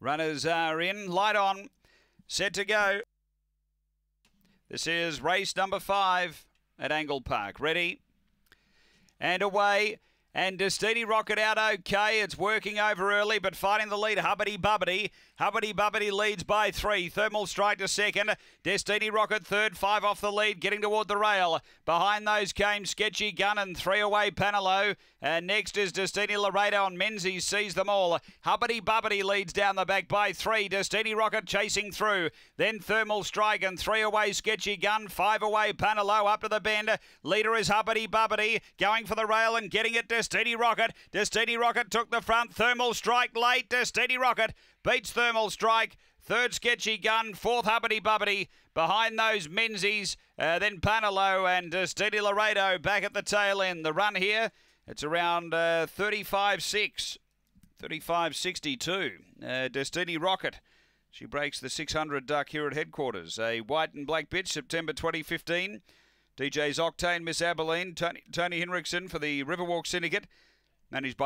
Runners are in. Light on. Set to go. This is race number five at Angle Park. Ready? And away. And Destiny Rocket out okay. It's working over early, but fighting the lead. Hubbity Bubbity. Hubbity Bubbity leads by three. Thermal Strike to second. Destiny Rocket third. Five off the lead, getting toward the rail. Behind those came Sketchy Gun and three away Panelo. And next is Destiny Laredo and Menzies sees them all. Hubbity Bubbity leads down the back by three. Destiny Rocket chasing through. Then Thermal Strike and three away Sketchy Gun. Five away Panelo up to the bend. Leader is Hubbity Bubbity going for the rail and getting it. Destiny Rocket. Destiny Rocket took the front. Thermal Strike late. Destiny Rocket beats Thermal Strike. Third sketchy gun, fourth Hubbity Bubbity. Behind those Menzies, uh, then Panelo and uh, Steady Laredo back at the tail end. The run here, it's around uh, 35.6, 35.62. Uh, Destiny Rocket. She breaks the 600 duck here at headquarters. A white and black bitch, September 2015. DJ's Octane, Miss Abilene, Tony, Tony Henriksen for the Riverwalk Syndicate, managed by